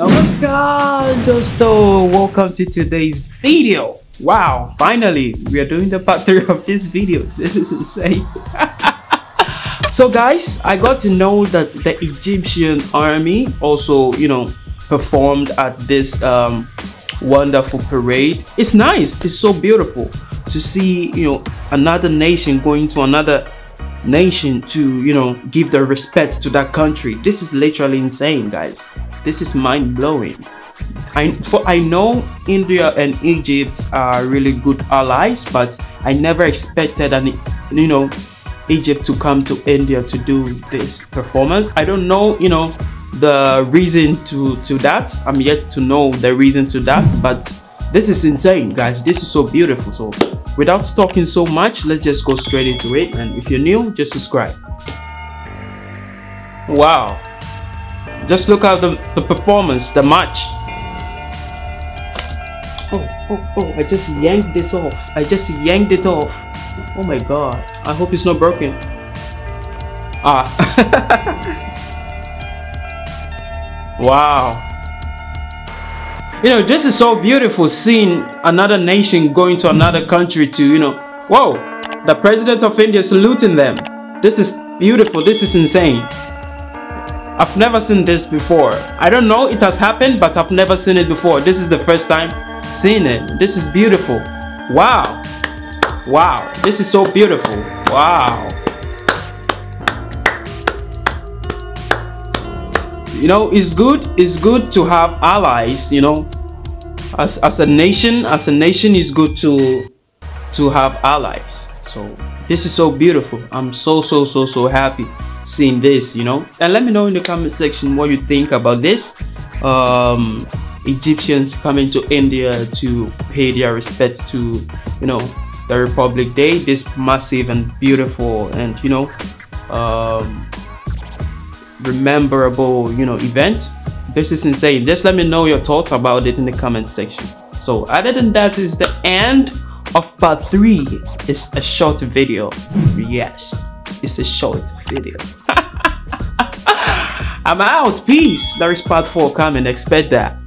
Namaskar dosto. Welcome to today's video. Wow finally we are doing the part 3 of this video. This is insane. So guys i got to know that the egyptian army also you know performed at this um, wonderful parade. It's nice. It's so beautiful to see you know another nation going to another nation to you know give their respect to that country. This is literally insane guys this is mind-blowing I, for, I know India and Egypt are really good allies, but I never expected any, you know, Egypt to come to India to do this performance. I don't know, you know, the reason to to that. I'm yet to know the reason to that, but this is insane, guys. This is so beautiful. So, without talking so much, let's just go straight into it. And if you're new, just subscribe. Wow. Just look at the, the performance, the match. Oh, oh, oh, I just yanked this off. I just yanked it off. Oh my god. I hope it's not broken. Ah. wow. You know, this is so beautiful seeing another nation going to another country to, you know, whoa, the president of India saluting them. This is beautiful. This is insane. I've never seen this before. I don't know it has happened, but I've never seen it before. This is the first time seeing it. This is beautiful. Wow. Wow. This is so beautiful. Wow. You know, it's good. It's good to have allies, you know. As, as a nation, as a nation, it's good to to have allies. So this is so beautiful. I'm so so so so happy seeing this you know? And let me know in the comment section what you think about this um egyptians coming to india to pay their respects to you know the republic day this massive and beautiful and you know um rememberable you know event. This is insane. Just let me know your thoughts about it in the comment section. So other than that is the end of part three. It's a short video. Yes it's a short video. I'm out. Peace. There is part 4 coming. Expect that.